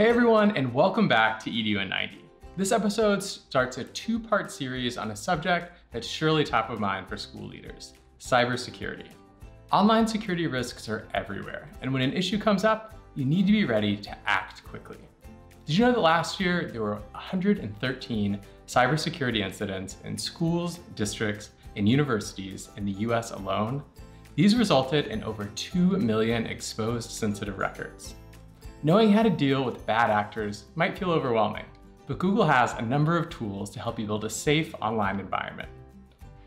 Hey everyone, and welcome back to EDU in 90. This episode starts a two-part series on a subject that's surely top of mind for school leaders, cybersecurity. Online security risks are everywhere, and when an issue comes up, you need to be ready to act quickly. Did you know that last year there were 113 cybersecurity incidents in schools, districts, and universities in the US alone? These resulted in over 2 million exposed sensitive records. Knowing how to deal with bad actors might feel overwhelming, but Google has a number of tools to help you build a safe online environment.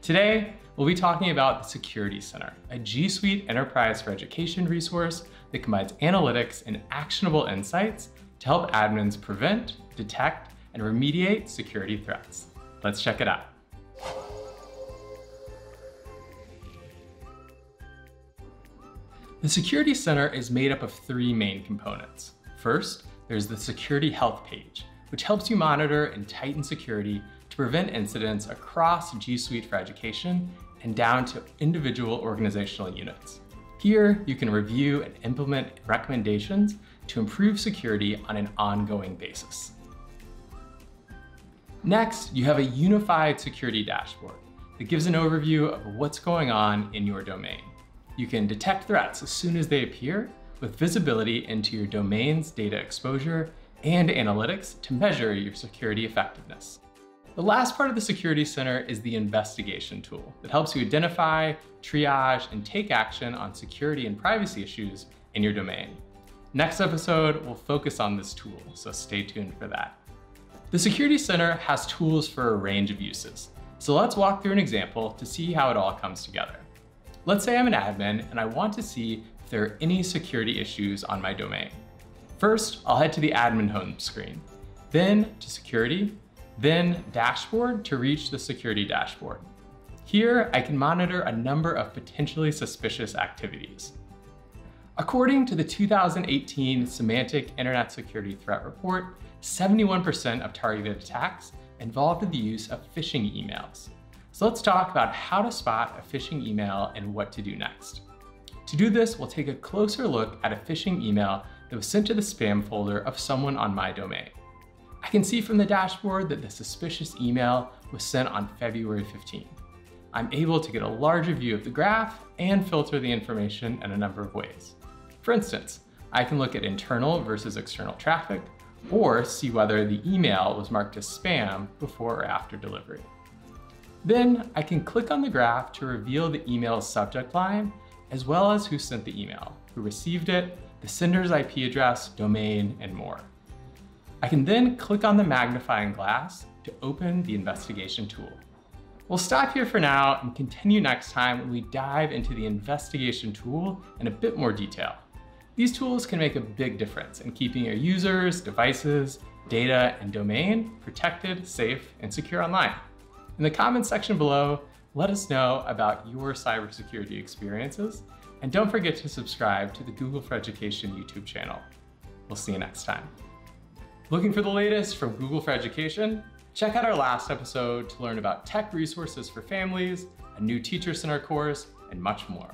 Today, we'll be talking about the Security Center, a G Suite enterprise for education resource that combines analytics and actionable insights to help admins prevent, detect, and remediate security threats. Let's check it out. The Security Center is made up of three main components. First, there's the Security Health page, which helps you monitor and tighten security to prevent incidents across G Suite for Education and down to individual organizational units. Here, you can review and implement recommendations to improve security on an ongoing basis. Next, you have a unified security dashboard that gives an overview of what's going on in your domain. You can detect threats as soon as they appear with visibility into your domain's data exposure and analytics to measure your security effectiveness. The last part of the Security Center is the investigation tool that helps you identify, triage, and take action on security and privacy issues in your domain. Next episode, we'll focus on this tool, so stay tuned for that. The Security Center has tools for a range of uses, so let's walk through an example to see how it all comes together. Let's say I'm an admin and I want to see if there are any security issues on my domain. First, I'll head to the admin home screen, then to security, then dashboard to reach the security dashboard. Here, I can monitor a number of potentially suspicious activities. According to the 2018 Symantec Internet Security Threat Report, 71% of targeted attacks involved the use of phishing emails. So let's talk about how to spot a phishing email and what to do next. To do this, we'll take a closer look at a phishing email that was sent to the spam folder of someone on my domain. I can see from the dashboard that the suspicious email was sent on February 15. I'm able to get a larger view of the graph and filter the information in a number of ways. For instance, I can look at internal versus external traffic, or see whether the email was marked as spam before or after delivery. Then I can click on the graph to reveal the email's subject line, as well as who sent the email, who received it, the sender's IP address, domain, and more. I can then click on the magnifying glass to open the investigation tool. We'll stop here for now and continue next time when we dive into the investigation tool in a bit more detail. These tools can make a big difference in keeping your users, devices, data, and domain protected, safe, and secure online. In the comments section below, let us know about your cybersecurity experiences, and don't forget to subscribe to the Google for Education YouTube channel. We'll see you next time. Looking for the latest from Google for Education? Check out our last episode to learn about tech resources for families, a new Teacher Center course, and much more.